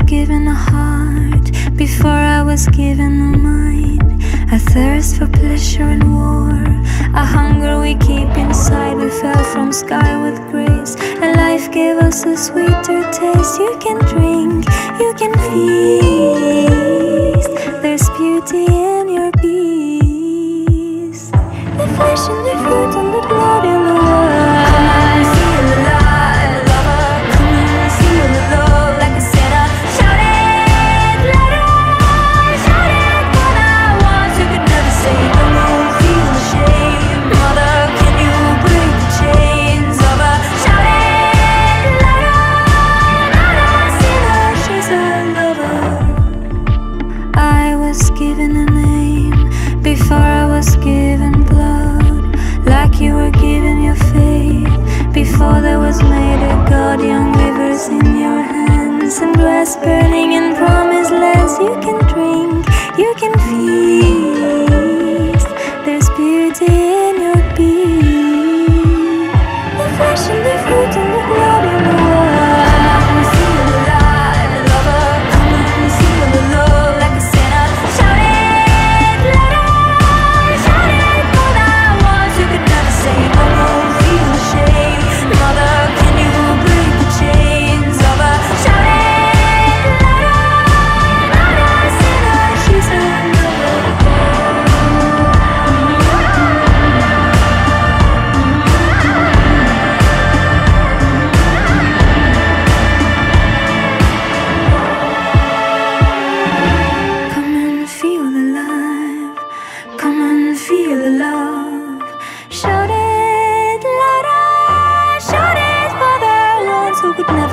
was given a heart, before I was given a mind. A thirst for pleasure and war, a hunger we keep inside. We fell from sky with grace, and life gave us a sweeter taste. You can drink, you can feel. There was made a God. Young rivers in your hands and grass burning in promised lands. You can drink,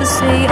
say